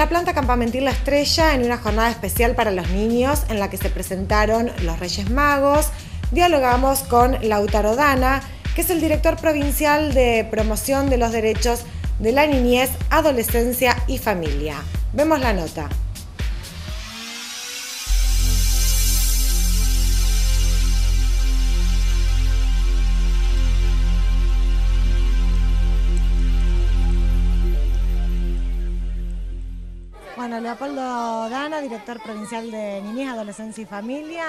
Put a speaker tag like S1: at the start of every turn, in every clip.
S1: la planta campamentil La Estrella, en una jornada especial para los niños en la que se presentaron los Reyes Magos, dialogamos con Lautaro Dana, que es el director provincial de promoción de los derechos de la niñez, adolescencia y familia. Vemos la nota. Leopoldo Dana, director provincial de Niñez, Adolescencia y Familia,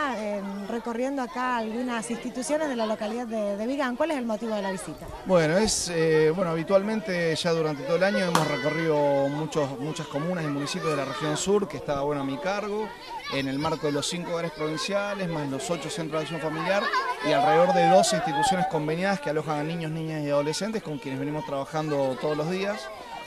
S1: recorriendo acá algunas instituciones de la localidad de, de Vigán. ¿Cuál es el motivo de la visita?
S2: Bueno, es eh, bueno habitualmente ya durante todo el año hemos recorrido muchos, muchas comunas y municipios de la región sur que estaba bueno a mi cargo, en el marco de los cinco hogares provinciales, más los ocho centros de acción familiar y alrededor de 12 instituciones conveniadas que alojan a niños, niñas y adolescentes con quienes venimos trabajando todos los días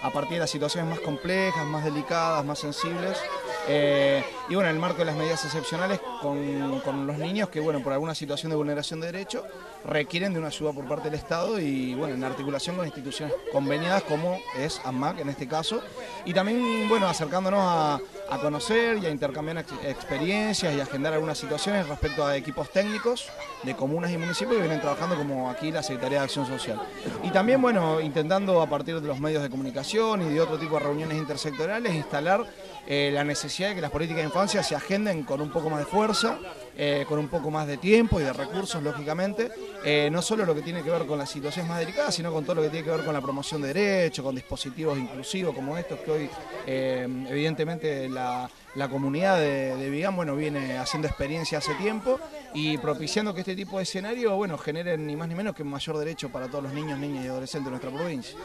S2: a partir de las situaciones más complejas, más delicadas, más sensibles. Eh, y bueno, en el marco de las medidas excepcionales con, los niños que, bueno, por alguna situación de vulneración de derechos, requieren de una ayuda por parte del Estado y, bueno, en articulación con instituciones conveniadas como es AMAC en este caso. Y también, bueno, acercándonos a, conocer y a intercambiar experiencias y agendar algunas situaciones respecto a equipos técnicos de comunas y municipios que vienen trabajando como aquí la Secretaría de Acción Social. Y también, bueno, intentando a partir de los medios de comunicación y de otro tipo de reuniones intersectoriales instalar eh, la necesidad que las políticas de infancia se agenden con un poco más de fuerza, eh, con un poco más de tiempo y de recursos, lógicamente, eh, no solo lo que tiene que ver con las situaciones más delicadas, sino con todo lo que tiene que ver con la promoción de derechos, con dispositivos inclusivos como estos que hoy, evidentemente, la la comunidad de, de bueno, viene haciendo experiencia hace tiempo y propiciando que este tipo de escenario, bueno, generen ni más ni menos que un mayor derecho para todos los niños, niñas y adolescentes de nuestra provincia.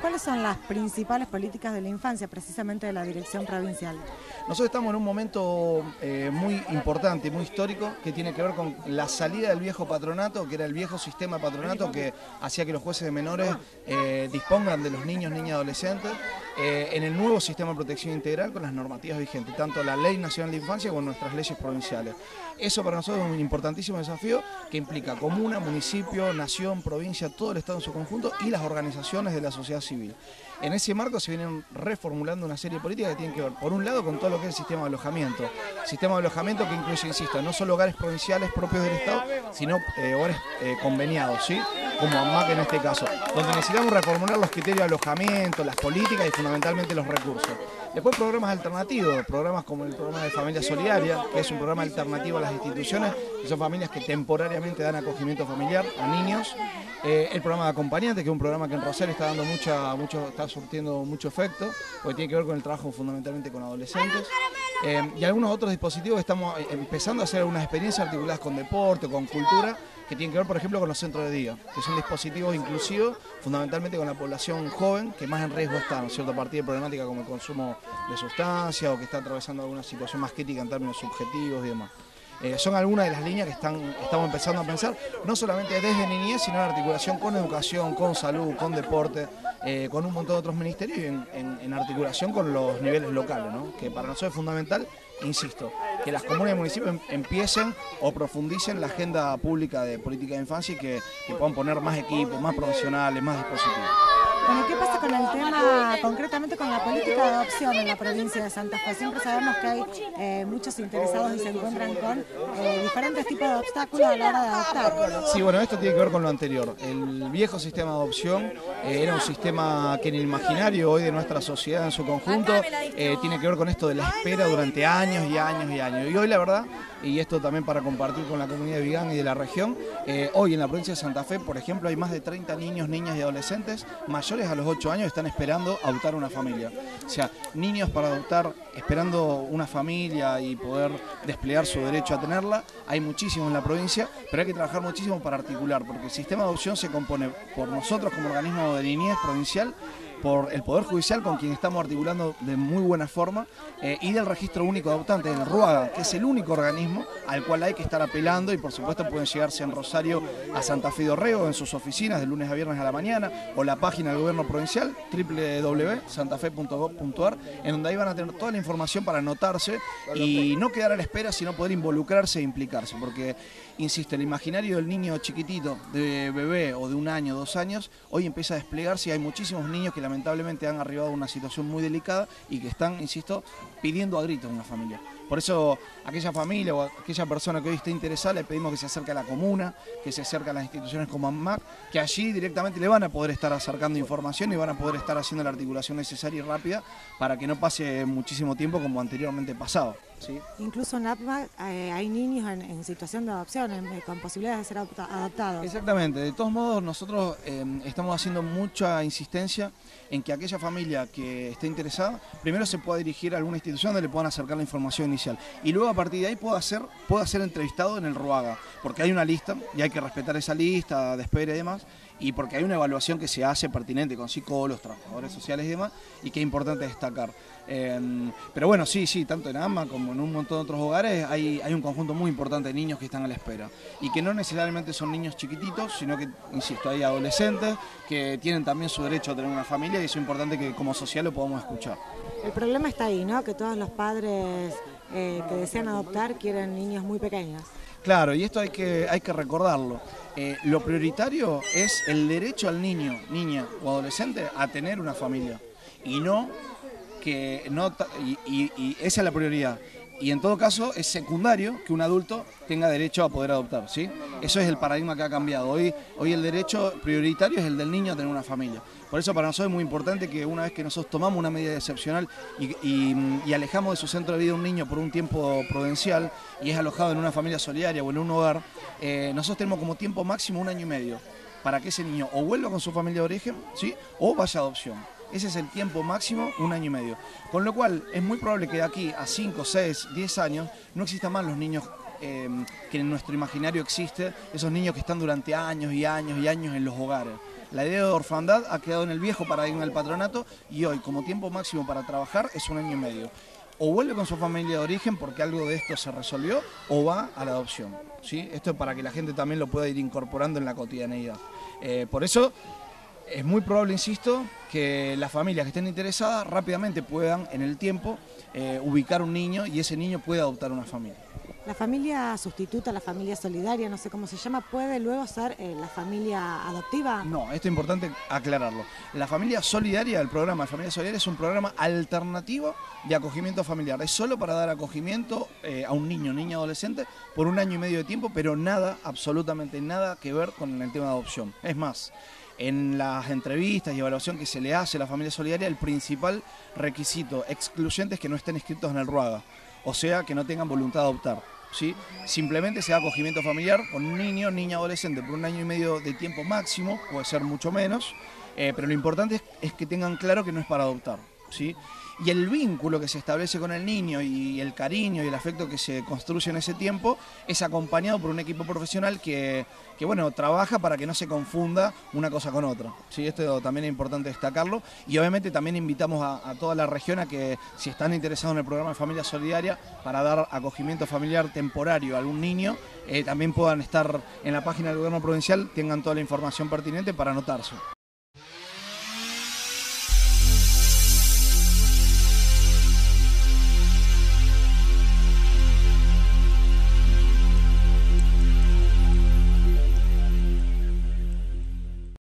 S1: ¿Cuáles son las principales políticas de la infancia, precisamente de la dirección provincial?
S2: Nosotros estamos en un momento eh, muy importante, muy histórico, que tiene que ver con la salida del viejo patronato, que era el viejo sistema patronato que hacía que los jueces de menores eh, dispongan de los niños, niñas y adolescentes, eh, en el nuevo sistema de protección integral con las normativas vigentes tanto la Ley Nacional de Infancia como nuestras leyes provinciales. Eso para nosotros es un importantísimo desafío que implica comuna, municipio, nación, provincia, todo el Estado en su conjunto y las organizaciones de la sociedad civil. En ese marco se vienen reformulando una serie de políticas que tienen que ver, por un lado, con todo lo que es el sistema de alojamiento. Sistema de alojamiento que incluye, insisto, no solo hogares provinciales propios del Estado, sino eh, hogares eh, conveniados, ¿sí? como AMAC en este caso, donde necesitamos reformular los criterios de alojamiento, las políticas y fundamentalmente los recursos. Después programas alternativos, programas como el programa de Familia Solidaria, que es un programa alternativo a las instituciones, que son familias que temporariamente dan acogimiento familiar a niños. Eh, el programa de acompañantes, que es un programa que en Rosario está dando mucha, mucho, surtiendo mucho efecto, porque tiene que ver con el trabajo fundamentalmente con adolescentes. Eh, y algunos otros dispositivos estamos eh, empezando a hacer algunas experiencias articuladas con deporte, con cultura, que tienen que ver, por ejemplo, con los centros de día, que son dispositivos inclusivos, fundamentalmente con la población joven, que más en riesgo está, ¿no es cierto?, a partir de problemática como el consumo de sustancias o que está atravesando alguna situación más crítica en términos subjetivos y demás. Eh, son algunas de las líneas que están, estamos empezando a pensar, no solamente desde niñez, sino en articulación con educación, con salud, con deporte, eh, con un montón de otros ministerios y en, articulación con los niveles locales, que para nosotros es fundamental, insisto, que las comunas y municipios em, empiecen o profundicen la agenda pública de política de infancia y que puedan poner más equipos, más profesionales, más dispositivos.
S1: Bueno, ¿qué pasa con el tema, concretamente con la política de adopción en la provincia de Santa Fe? Siempre sabemos que hay eh, muchos interesados y se encuentran con eh, diferentes tipos de obstáculos a la hora de adoptar.
S2: Sí, bueno, esto tiene que ver con lo anterior. El viejo sistema de adopción eh, era un sistema que en el imaginario hoy de nuestra sociedad en su conjunto tiene que ver con esto de la espera durante años y años y años. Y hoy la verdad, y esto también para compartir con la comunidad de Vigán y de la región, hoy en la provincia de Santa Fe, por ejemplo, hay más de 30 niños, niñas y adolescentes mayores a los 8 años están esperando adoptar una familia. O sea, niños para adoptar, esperando una familia y poder desplegar su derecho a tenerla, hay muchísimos en la provincia, pero hay que trabajar muchísimo para articular, porque el sistema de adopción se compone por nosotros como organismo de niñez provincial por el Poder Judicial con quien estamos articulando de muy buena forma eh, y del Registro Único de Adoptantes, el RUAGA, que es el único organismo al cual hay que estar apelando y por supuesto pueden llegarse en Rosario a Santa Fe de Orrego en sus oficinas de lunes a viernes a la mañana o la página del gobierno provincial www.santafe.gov.ar en donde ahí van a tener toda la información para anotarse y no quedar a la espera sino poder involucrarse e implicarse porque insisto, el imaginario del niño chiquitito, de bebé o de un año, dos años, hoy empieza a desplegarse y hay muchísimos niños que lamentablemente han arribado a una situación muy delicada y que están, insisto, pidiendo a gritos una familia. Por eso aquella familia o aquella persona que hoy esté interesada le pedimos que se acerque a la comuna, que se acerque a las instituciones como AMAC, que allí directamente le van a poder estar acercando información y van a poder estar haciendo la articulación necesaria y rápida para que no pase muchísimo tiempo como anteriormente
S1: Incluso en APMA eh, hay niños en, situación de adopción, eh, con posibilidades de ser adoptados.
S2: Exactamente, de todos modos nosotros eh, estamos haciendo mucha insistencia en que aquella familia que esté interesada, primero se pueda dirigir a alguna institución donde le puedan acercar la información inicial. Y luego a partir de ahí pueda ser, pueda ser entrevistado en el RUAGA, porque hay una lista y hay que respetar esa lista de espera y demás, y porque hay una evaluación que se hace pertinente con psicólogos, trabajadores sociales y demás, y que es importante destacar. Em, pero bueno, sí, sí, tanto en AMA como en un montón de otros hogares hay, hay un conjunto muy importante de niños que están a la espera. Y que no necesariamente son niños chiquititos, sino que, insisto, hay adolescentes que tienen también su derecho a tener una familia y eso es importante que como social lo podamos escuchar.
S1: El problema está ahí, ¿no? Que todos los padres eh, que desean adoptar quieren niños muy pequeños.
S2: Claro, y esto hay que, hay que recordarlo. Eh, lo prioritario es el derecho al niño, niña o adolescente a tener una familia. Y no que no y, esa es la prioridad. Y en todo caso es secundario que un adulto tenga derecho a poder adoptar, ¿sí? Eso es el paradigma que ha cambiado. Hoy, hoy el derecho prioritario es el del niño a tener una familia. Por eso para nosotros es muy importante que una vez que nosotros tomamos una medida excepcional y, alejamos de su centro de vida un niño por un tiempo prudencial y es alojado en una familia solidaria o en un hogar, eh, nosotros tenemos como tiempo máximo un año y medio para que ese niño o vuelva con su familia de origen, ¿sí? o vaya a adopción. Ese es el tiempo máximo, un año y medio. Con lo cual, es muy probable que de aquí a 5, 6, 10 años no existan más los niños em, que en nuestro imaginario existe, esos niños que están durante años y años y años en los hogares. La idea de orfandad ha quedado en el viejo paradigma del patronato y hoy, como tiempo máximo para trabajar, es un año y medio. O vuelve con su familia de origen porque algo de esto se resolvió, o va a la adopción. ¿sí? Esto es para que la gente también lo pueda ir incorporando en la cotidianeidad. Eh, por eso es muy probable, insisto, que las familias que estén interesadas rápidamente puedan, en el tiempo, eh, ubicar un niño y ese niño pueda adoptar una familia.
S1: La familia sustituta, la familia solidaria, no sé cómo se llama, ¿puede luego ser eh, la familia adoptiva?
S2: No, esto es importante aclararlo. La familia solidaria, el programa de familia solidaria es un programa alternativo de acogimiento familiar. Es solo para dar acogimiento eh, a un niño, niña, adolescente por un año y medio de tiempo, pero nada, absolutamente nada que ver con el tema de adopción. Es más, en las entrevistas y evaluación que se le hace a la familia solidaria, el principal requisito excluyente es que no estén inscritos en el RUAGA, o sea, que no tengan voluntad de adoptar. ¿sí? Simplemente se da acogimiento familiar con un niño, niña, adolescente por un año y medio de tiempo máximo, puede ser mucho menos, eh, pero lo importante es, que tengan claro que no es para adoptar. ¿sí? Y el vínculo que se establece con el niño y el cariño y el afecto que se construye en ese tiempo es acompañado por un equipo profesional que, bueno, trabaja para que no se confunda una cosa con otra. ¿sí? Esto también es importante destacarlo y obviamente también invitamos a, toda la región a que si están interesados en el programa de Familia Solidaria para dar acogimiento familiar temporario a algún niño, eh, también puedan estar en la página del gobierno provincial, tengan toda la información pertinente para anotarse.